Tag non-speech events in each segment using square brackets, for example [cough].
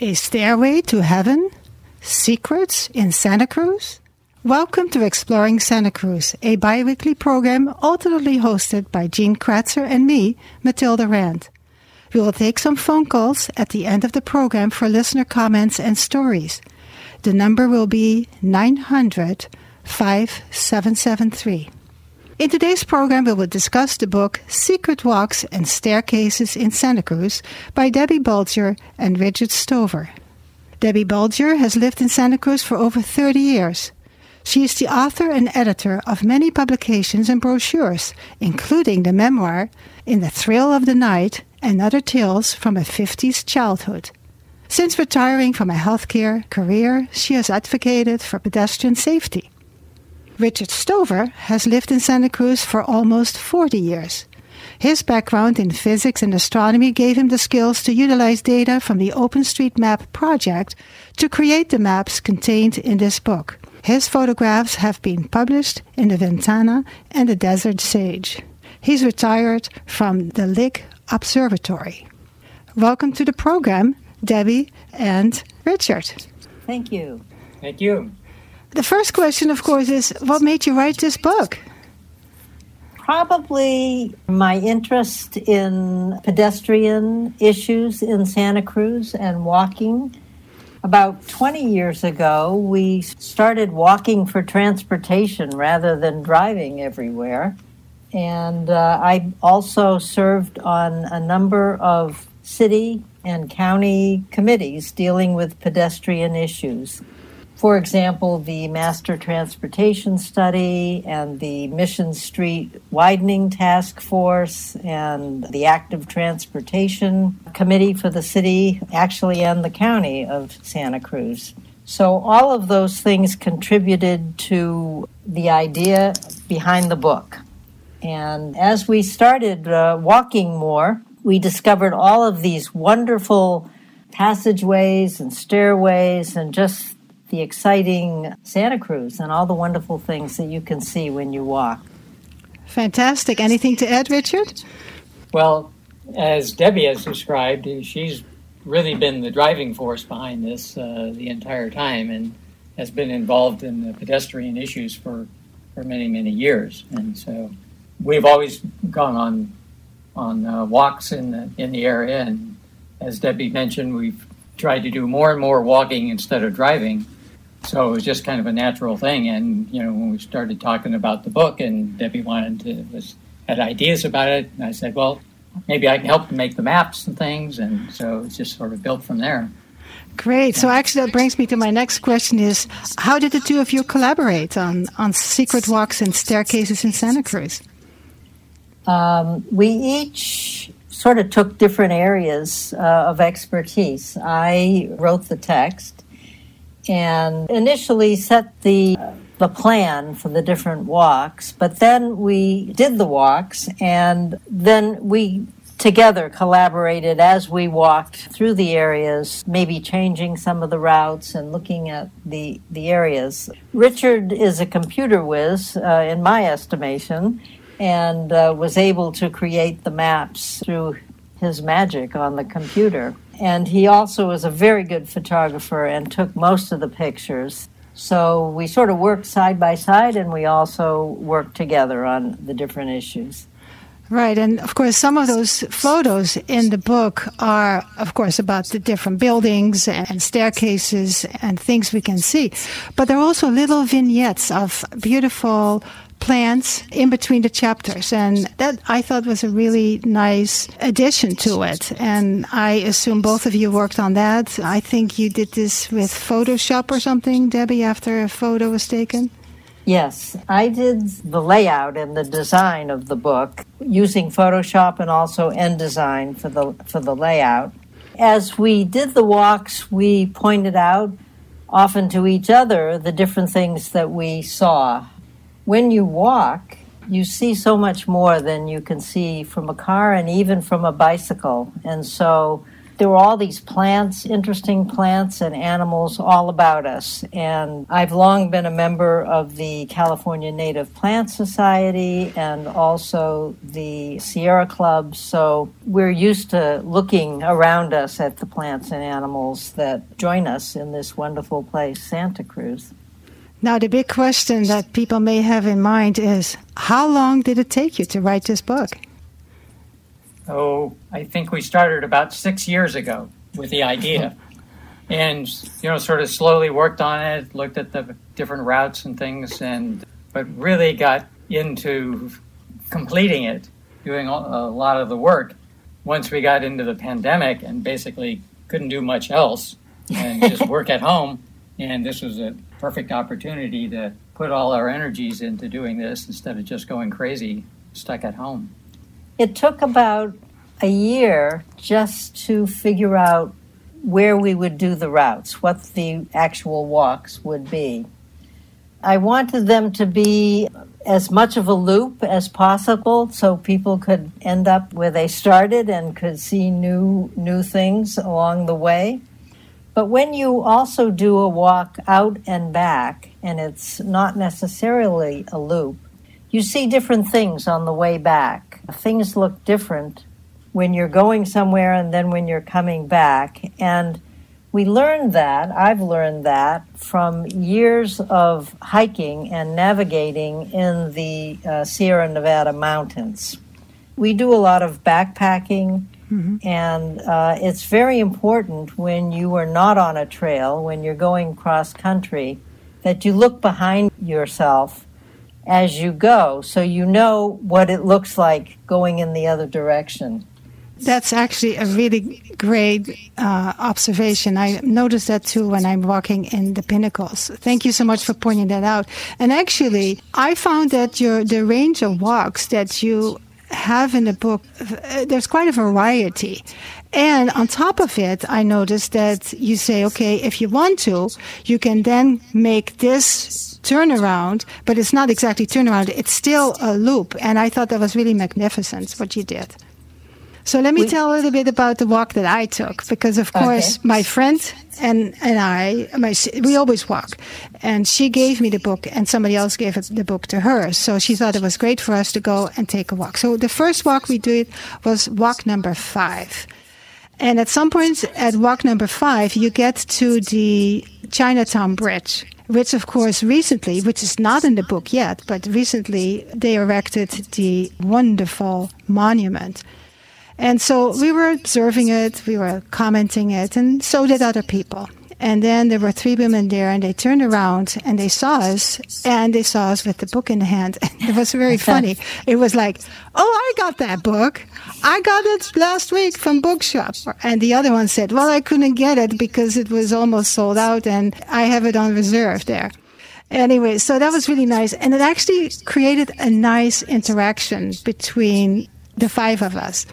A Stairway to Heaven Secrets in Santa Cruz? Welcome to Exploring Santa Cruz, a bi weekly program alternately hosted by Gene Kratzer and me, Mathilde Rand. We will take some phone calls at the end of the program for listener comments and stories. The number will be 900 5773. In today's program, we will discuss the book Secret Walks and Staircases in Santa Cruz by Debbie Bulger and Richard Stover. Debbie Bulger has lived in Santa Cruz for over 30 years. She is the author and editor of many publications and brochures, including the memoir In the Thrill of the Night and Other Tales from a 50s Childhood. Since retiring from a healthcare career, she has advocated for pedestrian safety. Richard Stover has lived in Santa Cruz for almost 40 years. His background in physics and astronomy gave him the skills to utilize data from the OpenStreetMap project to create the maps contained in this book. His photographs have been published in the Ventana and the Desert Sage. He's retired from the Lick Observatory. Welcome to the program, Debbie and Richard. Thank you. Thank you. The first question, of course, is what made you write this book? Probably my interest in pedestrian issues in Santa Cruz and walking. About 20 years ago, we started walking for transportation rather than driving everywhere. And uh, I also served on a number of city and county committees dealing with pedestrian issues. For example, the Master Transportation Study and the Mission Street Widening Task Force and the Active Transportation Committee for the city, actually, and the county of Santa Cruz. So, all of those things contributed to the idea behind the book. And as we started uh, walking more, we discovered all of these wonderful passageways and stairways and just the exciting Santa Cruz and all the wonderful things that you can see when you walk. Fantastic. Anything to add, Richard? Well, as Debbie has described, she's really been the driving force behind this uh, the entire time and has been involved in the pedestrian issues for, for many, many years. And so we've always gone on on uh, walks in the, in the area. And as Debbie mentioned, we've tried to do more and more walking instead of driving. So it was just kind of a natural thing. And you know, when we started talking about the book, and Debbie wanted to was had ideas about it, and I said, well, maybe I can help to make the maps and things. And so it's just sort of built from there. Great. So actually, that brings me to my next question: Is how did the two of you collaborate on on secret walks and staircases in Santa Cruz? Um, we each sort of took different areas uh, of expertise. I wrote the text and initially set the the plan for the different walks, but then we did the walks and then we together collaborated as we walked through the areas, maybe changing some of the routes and looking at the, the areas. Richard is a computer whiz, uh, in my estimation, and uh, was able to create the maps through his magic on the computer. And he also was a very good photographer and took most of the pictures. So we sort of worked side by side and we also worked together on the different issues. Right, and of course, some of those photos in the book are, of course, about the different buildings and staircases and things we can see. But there are also little vignettes of beautiful plants in between the chapters. And that I thought was a really nice addition to it. And I assume both of you worked on that. I think you did this with Photoshop or something, Debbie, after a photo was taken. Yes, I did the layout and the design of the book using Photoshop and also InDesign for the for the layout. As we did the walks, we pointed out often to each other the different things that we saw when you walk, you see so much more than you can see from a car and even from a bicycle. And so there were all these plants, interesting plants and animals all about us. And I've long been a member of the California Native Plant Society and also the Sierra Club. So we're used to looking around us at the plants and animals that join us in this wonderful place, Santa Cruz. Now, the big question that people may have in mind is how long did it take you to write this book? oh, I think we started about six years ago with the idea. [laughs] and, you know, sort of slowly worked on it, looked at the different routes and things, and, but really got into completing it, doing a lot of the work once we got into the pandemic and basically couldn't do much else and just [laughs] work at home. And this was a perfect opportunity to put all our energies into doing this instead of just going crazy stuck at home. It took about a year just to figure out where we would do the routes, what the actual walks would be. I wanted them to be as much of a loop as possible so people could end up where they started and could see new new things along the way. But when you also do a walk out and back and it's not necessarily a loop, you see different things on the way back. Things look different when you're going somewhere and then when you're coming back. And we learned that, I've learned that from years of hiking and navigating in the uh, Sierra Nevada mountains. We do a lot of backpacking. Mm-hmm. And uh, it's very important when you are not on a trail, when you're going cross country, that you look behind yourself as you go so you know what it looks like going in the other direction. That's actually a really great uh, observation. I noticed that too when I'm walking in the pinnacles. Thank you so much for pointing that out. And actually, I found that your the range of walks that you have in the book, there's quite a variety. And on top of it, I noticed that you say, okay, if you want to, you can then make this turnaround, but it's not exactly turnaround. It's still a loop. And I thought that was really magnificent what you did. So let me we, tell a little bit about the walk that I took, because of course okay. my friend and and I, my, we always walk, and she gave me the book, and somebody else gave the book to her. So she thought it was great for us to go and take a walk. So the first walk we did was walk number five. And at some point at walk number five, you get to the Chinatown Bridge, which of course recently, which is not in the book yet, but recently they erected the wonderful monument. And so we were observing it, we were commenting it, and so did other people. And then there were three women there, and they turned around and they saw us, and they saw us with the book in the hand. [laughs] It was very [laughs] funny. It was like, "Oh, I got that book. I got it last week from Bookshop." And the other one said, "Well, I couldn't get it because it was almost sold out, and I have it on reserve there." Anyway, so that was really nice, and it actually created a nice interaction between the five of us.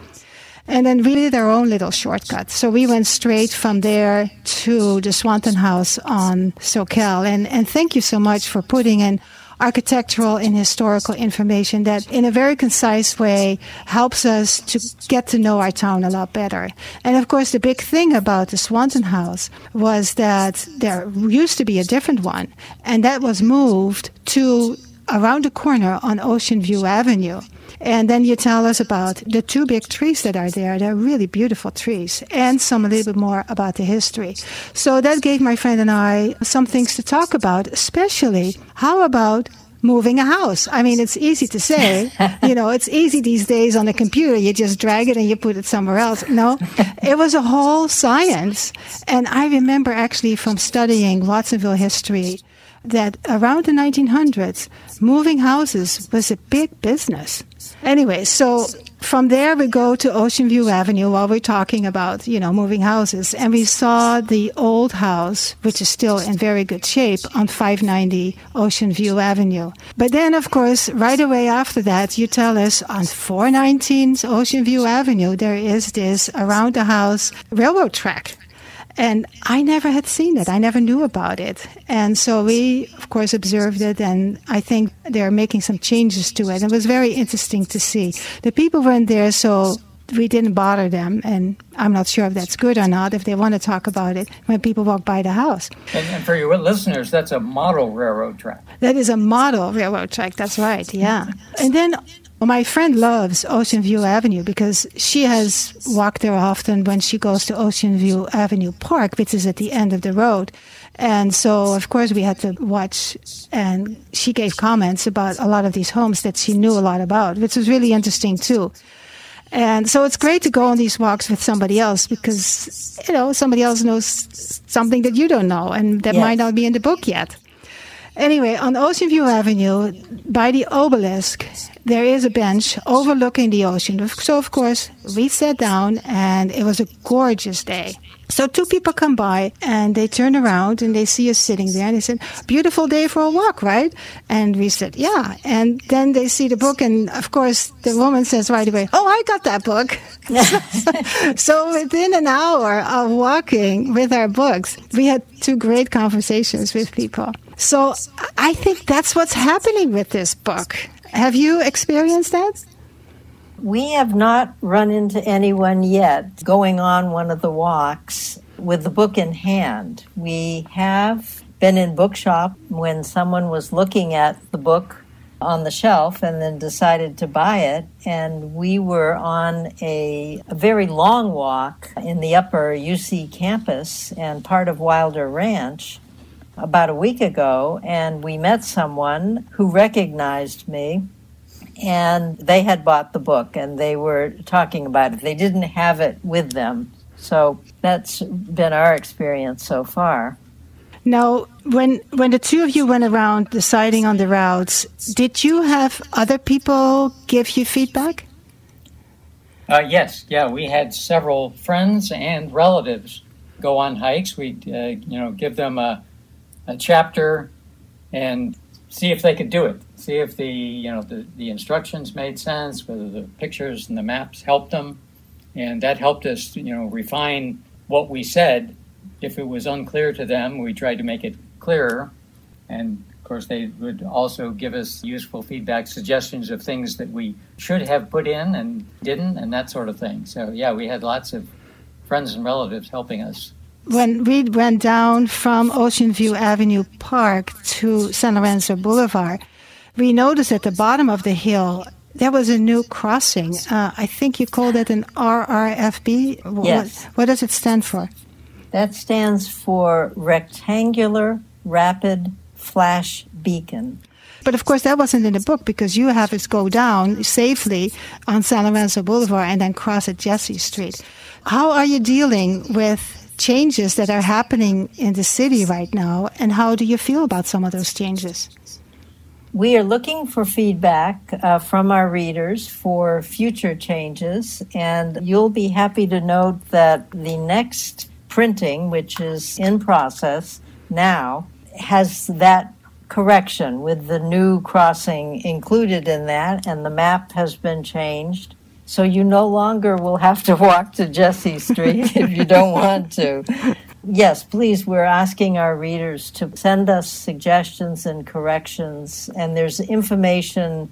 And then we did our own little shortcut. So we went straight from there to the Swanton House on Soquel. And, and thank you so much for putting in architectural and historical information that in a very concise way helps us to get to know our town a lot better. And of course, the big thing about the Swanton House was that there used to be a different one, and that was moved to around the corner on Ocean View Avenue. And then you tell us about the two big trees that are there. They're really beautiful trees and some a little bit more about the history. So that gave my friend and I some things to talk about, especially how about moving a house. I mean, it's easy to say, [laughs] you know, it's easy these days on a computer. You just drag it and you put it somewhere else. No, [laughs] it was a whole science. And I remember actually from studying Watsonville history that around the 1900s, moving houses was a big business. Anyway, so from there we go to Ocean View Avenue while we're talking about, you know, moving houses. And we saw the old house, which is still in very good shape on 590 Ocean View Avenue. But then, of course, right away after that, you tell us on 419 Ocean View Avenue, there is this around the house railroad track. And I never had seen it. I never knew about it. And so we, of course, observed it. And I think they're making some changes to it. It was very interesting to see. The people weren't there so we didn't bother them. And I'm not sure if that's good or not, if they want to talk about it when people walk by the house. And, and for your listeners, that's a model railroad track. That is a model railroad track. That's right. Yeah. And then my friend loves Ocean View Avenue because she has walked there often when she goes to Ocean View Avenue Park, which is at the end of the road. And so, of course, we had to watch, and she gave comments about a lot of these homes that she knew a lot about, which was really interesting too. And so it's great to go on these walks with somebody else because, you know, somebody else knows something that you don't know and that yes. might not be in the book yet. Anyway, on Ocean View Avenue, by the obelisk, there is a bench overlooking the ocean. So, of course, we sat down and it was a gorgeous day. So two people come by and they turn around and they see us sitting there and they said, beautiful day for a walk, right? And we said, yeah. And then they see the book and of course the woman says right away, oh, I got that book. [laughs] so within an hour of walking with our books, we had two great conversations with people. So I think that's what's happening with this book. Have you experienced that? We have not run into anyone yet going on one of the walks with the book in hand. We have been in bookshop when someone was looking at the book on the shelf and then decided to buy it. And we were on a, a, very long walk in the upper UC campus and part of Wilder Ranch about a week ago. And we met someone who recognized me and they had bought the book and they were talking about it. They didn't have it with them. So that's been our experience so far. Now, when when the two of you went around deciding on the routes, did you have other people give you feedback? Uh, yes, yeah, we had several friends and relatives go on hikes. We, uh, you know, give them a, a chapter and see if they could do it. See if the you know the, the instructions made sense, whether the pictures and the maps helped them, and that helped us you know refine what we said. If it was unclear to them, we tried to make it clearer, and of course they would also give us useful feedback, suggestions of things that we should have put in and didn't, and that sort of thing. So yeah, we had lots of friends and relatives helping us when we went down from Ocean View Avenue Park to San Lorenzo Boulevard, we noticed at the bottom of the hill there was a new crossing. Uh, I think you called it an RRFB. Yes. What, what does it stand for? That stands for Rectangular Rapid Flash Beacon. But of course, that wasn't in the book because you have us go down safely on San Lorenzo Boulevard and then cross at Jesse Street. How are you dealing with changes that are happening in the city right now, and how do you feel about some of those changes? We are looking for feedback uh, from our readers for future changes, and you'll be happy to note that the next printing, which is in process now, has that correction with the new crossing included in that, and the map has been changed. So you no longer will have to walk to Jesse Street [laughs] if you don't want to. Yes, please, we're asking our readers to send us suggestions and corrections, and there's information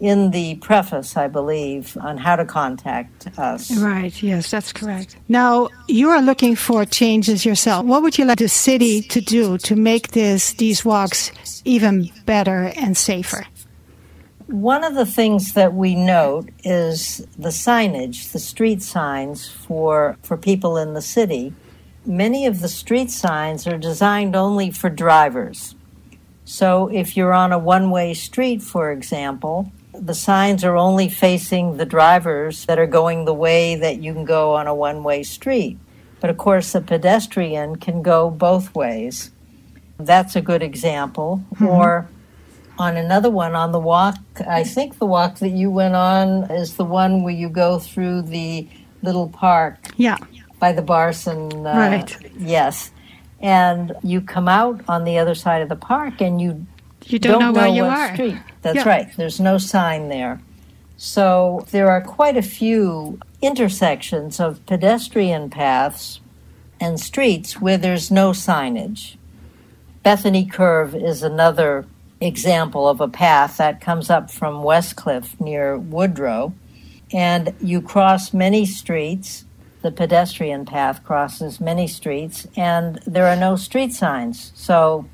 in the preface, I believe, on how to contact us. Right, yes, that's correct. Now, you are looking for changes yourself. What would you like the city to do to make this these walks even better and safer? One of the things that we note is the signage, the street signs for, for people in the city. Many of the street signs are designed only for drivers. So if you're on a one way street, for example, the signs are only facing the drivers that are going the way that you can go on a one way street. But of course, a pedestrian can go both ways. That's a good example. Mm-hmm. Or on another one on the walk. I think the walk that you went on is the one where you go through the little park. Yeah. By the Barson. Uh, right. Yes. And you come out on the other side of the park and you you don't, don't know, where you what are. Street. That's yeah. right. There's no sign there. So there are quite a few intersections of pedestrian paths and streets where there's no signage. Bethany Curve is another example of a path that comes up from Westcliff near Woodrow. And you cross many streets. The pedestrian path crosses many streets, and there are no street signs. So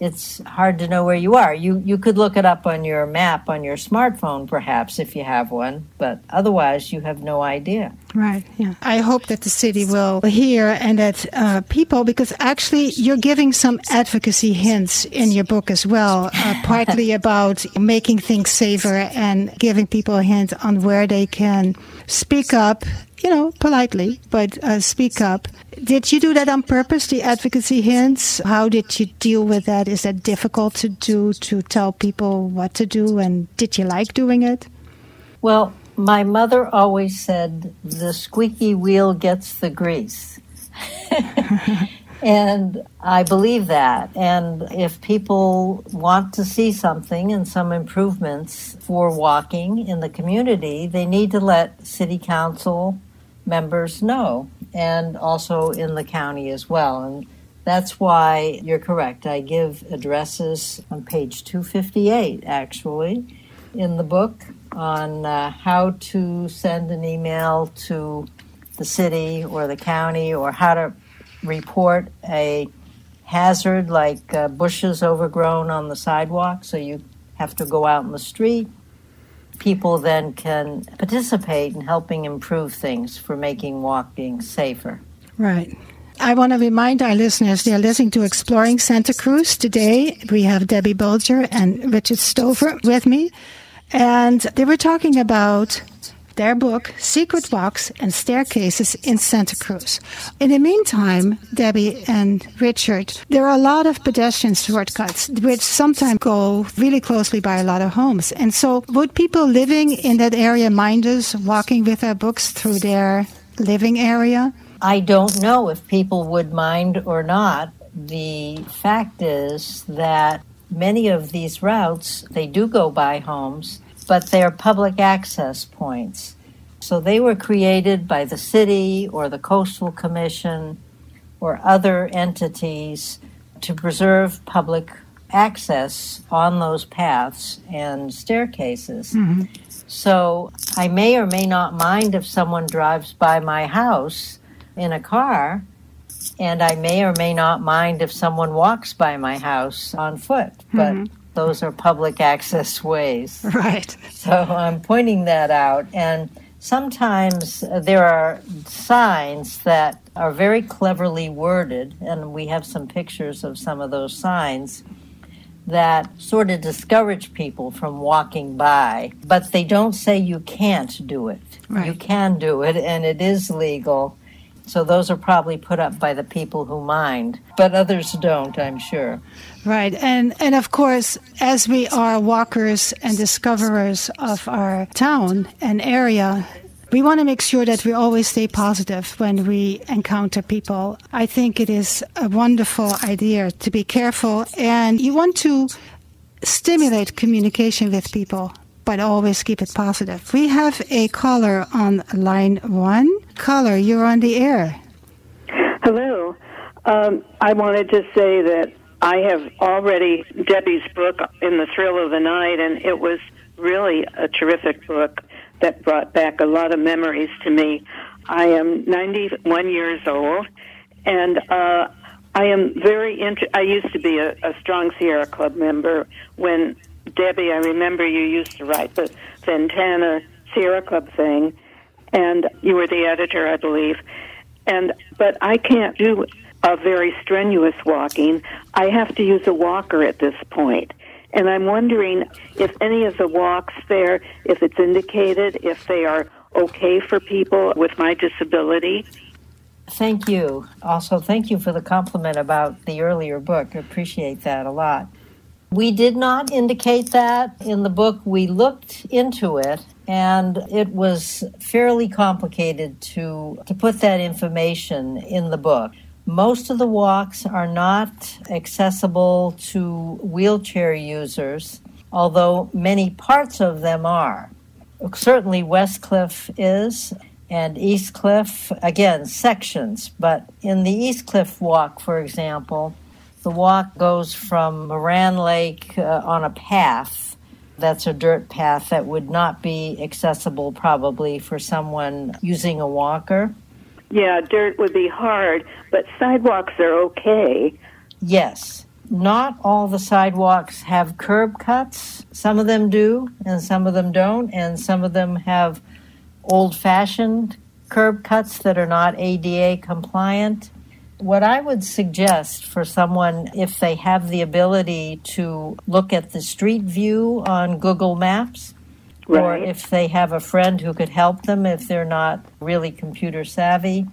it's hard to know where you are. You you could look it up on your map on your smartphone, perhaps if you have one, but otherwise you have no idea. Right. Yeah. I hope that the city will hear and that uh, people, because actually you're giving some advocacy hints in your book as well, uh, partly [laughs] about making things safer and giving people a hint on where they can speak up you know, politely, but uh, speak up. Did you do that on purpose, the advocacy hints? How did you deal with that? Is that difficult to do, to tell people what to do? And did you like doing it? Well, my mother always said, the squeaky wheel gets the grease. [laughs] and I believe that. And if people want to see something and some improvements for walking in the community, they need to let City Council members know, and also in the county as well. And that's why you're correct. I give addresses on page 258, actually, in the book on uh, how to send an email to the city or the county or how to report a hazard like uh, bushes overgrown on the sidewalk. So you have to go out in the street people then can participate in helping improve things for making walking safer. Right. I want to remind our listeners they're listening to Exploring Santa Cruz today. We have Debbie Bulger and Richard Stover with me, and they were talking about their book, Secret Walks and Staircases in Santa Cruz. In the meantime, Debbie and Richard, there are a lot of pedestrian shortcuts which sometimes go really closely by a lot of homes. And so, would people living in that area mind us walking with our books through their living area? I don't know if people would mind or not. The fact is that many of these routes, they do go by homes but they're public access points. So they were created by the city or the Coastal Commission or other entities to preserve public access on those paths and staircases. Mm-hmm. So I may or may not mind if someone drives by my house in a car, and I may or may not mind if someone walks by my house on foot. But mm-hmm those are public access ways. [laughs] Right. So I'm pointing that out. And sometimes there are signs that are very cleverly worded, and we have some pictures of some of those signs that sort of discourage people from walking by, but they don't say you can't do it. Right. You can do it, and it is legal. So those are probably put up by the people who mind, but others don't, I'm sure. Right. And and of course, as we are walkers and discoverers of our town and area, we want to make sure that we always stay positive when we encounter people. I think it is a wonderful idea to be careful and you want to stimulate communication with people but always keep it positive. We have a caller on line one. Caller, you're on the air. Hello. Um, I wanted to say that I have already Debbie's book in the thrill of the night, and it was really a terrific book that brought back a lot of memories to me. I am 91 years old, and uh, I am very. Inter- I used to be a, a strong Sierra Club member when Debbie, I remember you used to write the Ventana Sierra Club thing, and you were the editor, I believe. And but I can't do a very strenuous walking. I have to use a walker at this point. And I'm wondering if any of the walks there, if it's indicated, if they are okay for people with my disability. Thank you. Also, thank you for the compliment about the earlier book. I appreciate that a lot. We did not indicate that in the book. We looked into it, and it was fairly complicated to, to put that information in the book. Most of the walks are not accessible to wheelchair users, although many parts of them are. Certainly, West Cliff is, and East Cliff, again, sections. But in the East Cliff walk, for example, the walk goes from Moran Lake uh, on a path That's a dirt path that would not be accessible probably for someone using a walker. Yeah, dirt would be hard, but sidewalks are okay. Yes. Not all the sidewalks have curb cuts. Some of them do, and some of them don't, and some of them have old fashioned curb cuts that are not ADA compliant. What I would suggest for someone, if they have the ability to look at the street view on Google Maps, Right. or if they have a friend who could help them if they're not really computer savvy,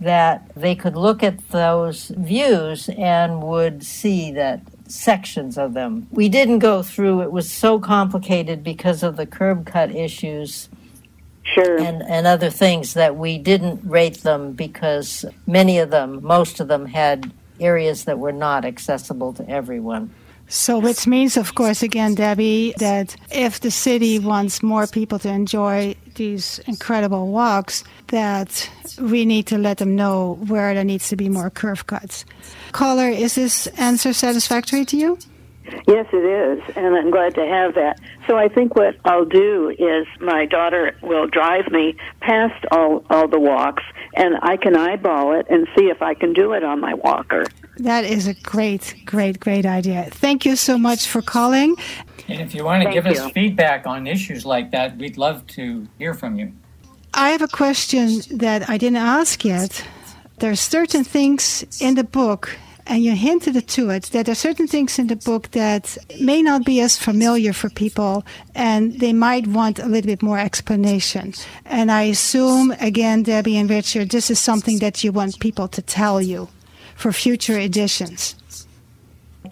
that they could look at those views and would see that sections of them. We didn't go through, it was so complicated because of the curb cut issues Sure. and, and other things that we didn't rate them because many of them, most of them, had areas that were not accessible to everyone. So, which means, of course, again, Debbie, that if the city wants more people to enjoy these incredible walks, that we need to let them know where there needs to be more curb cuts. Caller, is this answer satisfactory to you? Yes, it is, and I'm glad to have that. So I think what I'll do is my daughter will drive me past all all the walks, and I can eyeball it and see if I can do it on my walker. That is a great, great, great idea. Thank you so much for calling. And if you want to Thank give us feedback on issues like that, we'd love to hear from you. I have a question that I didn't ask yet. There are certain things in the book, and you hinted it to it, that there are certain things in the book that may not be as familiar for people, and they might want a little bit more explanation. And I assume, again, Debbie and Richard, this is something that you want people to tell you for future editions.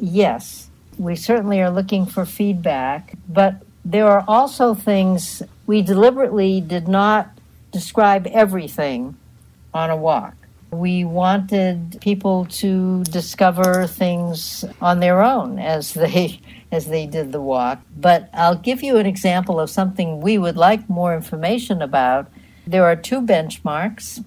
Yes, we certainly are looking for feedback, but there are also things we deliberately did not describe everything on a walk. We wanted people to discover things on their own as [laughs] they as they did the walk. But I'll give you an example of something we would like more information about. There are two benchmarks.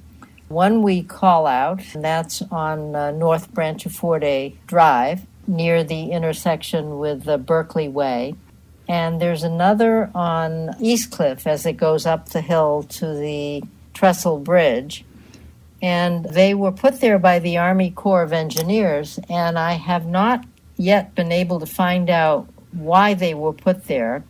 One we call out, and that's on uh, North Branciforte Drive near the intersection with the Berkeley Way. And there's another on East Cliff as it goes up the hill to the Trestle Bridge. And they were put there by the Army Corps of Engineers, and I have not yet been able to find out why they were put there.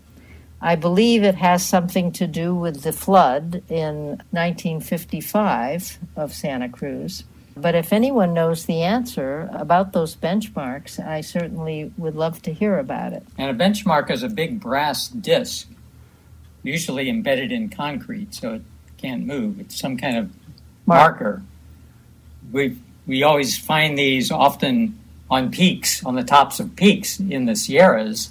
I believe it has something to do with the flood in 1955 of Santa Cruz. But if anyone knows the answer about those benchmarks, I certainly would love to hear about it. And a benchmark is a big brass disc, usually embedded in concrete, so it can't move. It's some kind of marker. We we always find these often on peaks, on the tops of peaks in the Sierras,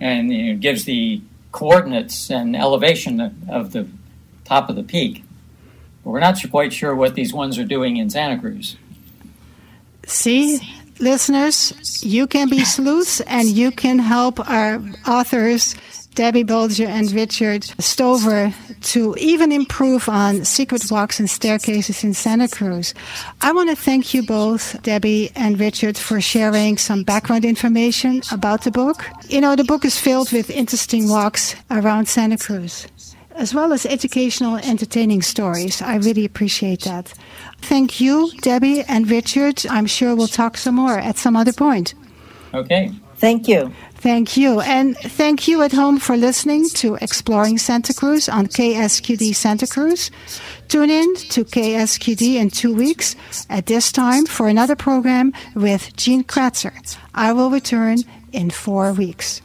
and it gives the coordinates and elevation of- of the top of the peak. But we're not quite sure what these ones are doing in Santa Cruz. See, listeners, you can be sleuths and you can help our authors, Debbie Bulger and Richard Stover, to even improve on secret walks and staircases in Santa Cruz. I want to thank you both, Debbie and Richard, for sharing some background information about the book. You know, the book is filled with interesting walks around Santa Cruz as well as educational, entertaining stories. I really appreciate that. Thank you, Debbie and Richard. I'm sure we'll talk some more at some other point. Okay. Thank you. Thank you. And thank you at home for listening to Exploring Santa Cruz on KSQD Santa Cruz. Tune in to KSQD in two weeks at this time for another program with Gene Kratzer. I will return in four weeks.